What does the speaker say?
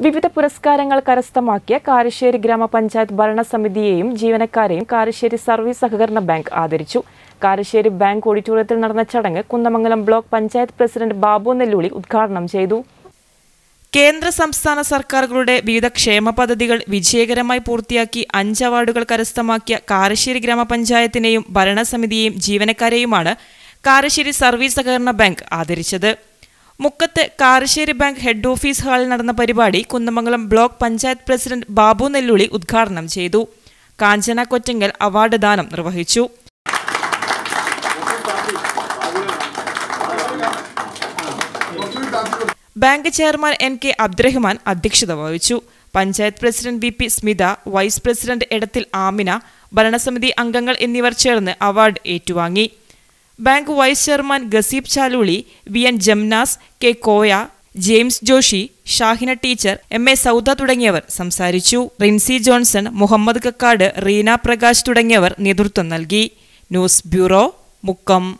വിവിധ പുരസ്കാരങ്ങൾ കരസ്ഥമാക്കിയ കാരശ്ശേരി ഗ്രാമപഞ്ചായത്ത് ഭരണസമിതിയെയും ജീവനക്കാരെയും കാരശ്ശേരി സർവീസ് സഹകരണ ബാങ്ക് ആദരിച്ചു. കാരശ്ശേരി ബാങ്ക് ഓഡിറ്റോറിയത്തിൽ നടന്ന ചടങ്ങ് കുന്നമംഗലം ബ്ലോക്ക് പഞ്ചായത്ത് പ്രസിഡന്റ് ബാബു നെല്ലൂളി ഉദ്ഘാടനം ചെയ്തു. കേന്ദ്ര സംസ്ഥാന സർക്കാരുകളുടെ വിവിധ ക്ഷേമ പദ്ധതികൾ വിജയകരമായി പൂർത്തിയാക്കി അഞ്ച് അവാർഡുകൾ കരസ്ഥമാക്കിയ കാരശ്ശേരി ഗ്രാമപഞ്ചായത്തിനെയും ഭരണസമിതിയെയും ജീവനക്കാരെയുമാണ് കാരശ്ശേരി സർവീസ് സഹകരണ ബാങ്ക് ആദരിച്ചത്. മുക്കത്ത് കാരശ്ശേരി ബാങ്ക് ഹെഡ് ഓഫീസ് ഹാളിൽ നടന്ന പരിപാടി കുന്നമംഗലം ബ്ലോക്ക് പഞ്ചായത്ത് പ്രസിഡന്റ് ബാബു നെല്ലുളി ഉദ്ഘാടനം ചെയ്തു. കാഞ്ചന കൊറ്റങ്കൽ അവാർഡ് ദാനം നിർവഹിച്ചു. Bank chairman N K Abdurahman അധ്യക്ഷത വഹിച്ചു. Panchayat president V P Smitha vice president Edathil Amina ഭരണസമിതി അംഗങ്ങൾ എന്നിവർ ചേർന്ന് അവാർഡ് ഏറ്റുവാങ്ങി. Bank vice chairman Gaseeb Chaluli V N Jamnas K Koya James Joshi Shahina teacher M A Sauda തുടങ്ങിയവർ സംസാരിച്ചു. Rincy Johnson Muhammad Kakkad Reena Prakash തുടങ്ങിയവർ നേതൃത്വം നൽകി. News bureau Mukkam.